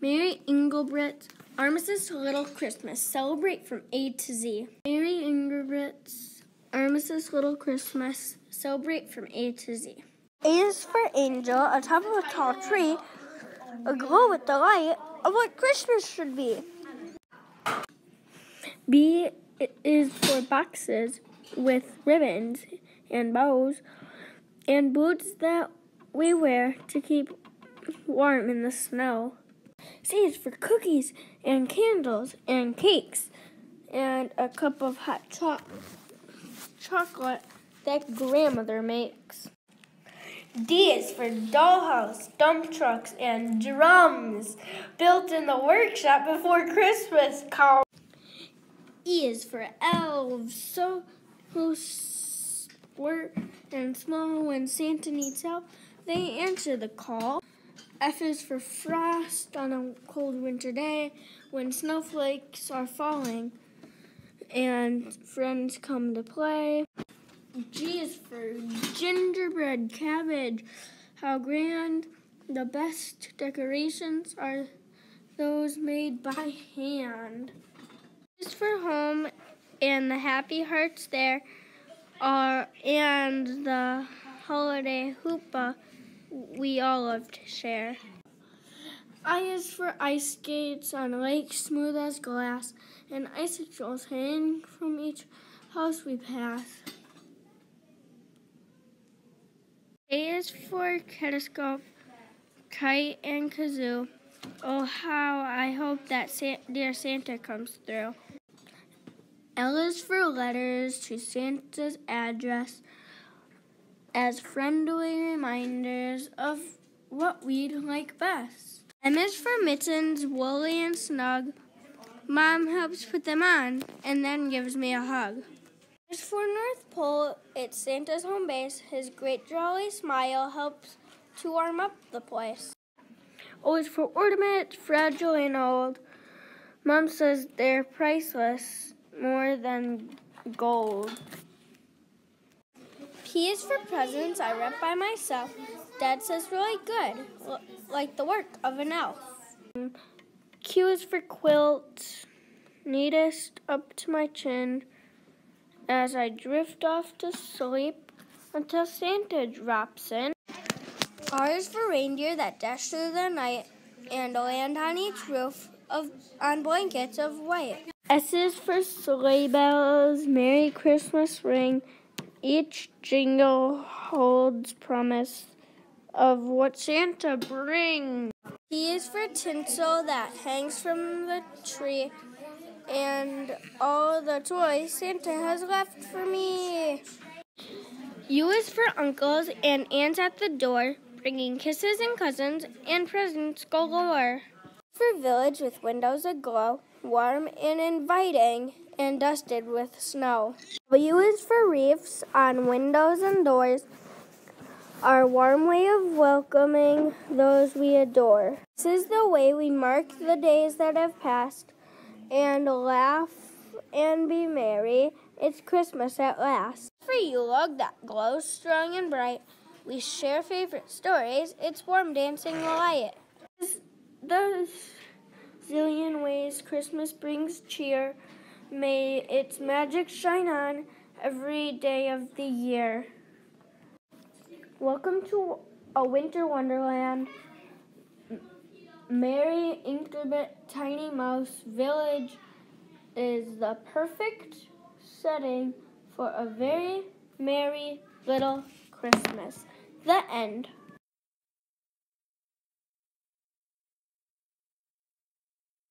Mary Engelbreit's Armistice Little Christmas. Celebrate from A to Z. Mary Engelbreit's Armistice Little Christmas. Celebrate from A to Z. A is for angel, atop of a tall tree, aglow with the light of what Christmas should be. B is for boxes with ribbons and bows and boots that we wear to keep warm in the snow. C is for cookies and candles and cakes and a cup of hot cho- chocolate that grandmother makes. D is for dollhouse, dump trucks, and drums built in the workshop before Christmas. Carl. E is for elves, so who squirt and small when Santa needs help. They answer the call. F is for frost on a cold winter day when snowflakes are falling and friends come to play. G is for gingerbread cabbage. How grand. The best decorations are those made by hand. Is for home and the happy hearts there are and the holiday hoopah we all love to share. I is for ice skates on lakes smooth as glass and icicles hang from each house we pass. A is for kaleidoscope, kite, and kazoo. Oh, how I hope that dear Santa comes through. L is for letters to Santa's address as friendly reminders of what we'd like best. M is for mittens, woolly and snug. Mom helps put them on and then gives me a hug. As for North Pole, it's Santa's home base. His great jolly smile helps to warm up the place. Is for ornament, fragile and old. Mom says they're priceless, more than gold. P is for presents I wrap by myself. Dad says really good, like the work of an elf. Q is for quilt, neatest up to my chin, as I drift off to sleep until Santa drops in. R is for reindeer that dash through the night and land on each roof of on blankets of white. S is for sleigh bells, Merry Christmas ring. Each jingle holds promise of what Santa brings. He is for tinsel that hangs from the tree and all the toys Santa has left for me. U is for uncles and aunts at the door, bringing kisses and cousins and presents galore. For village with windows aglow, warm and inviting, and dusted with snow. W is for reefs on windows and doors, our warm way of welcoming those we adore. This is the way we mark the days that have passed and laugh and be merry. It's Christmas at last. For you, log that glows strong and bright. We share favorite stories. It's warm dancing light. The zillion ways Christmas brings cheer. May its magic shine on every day of the year. Welcome to a winter wonderland. Mary Engelbreit Tiny Mouse Village is the perfect setting for a very merry little Christmas. The end.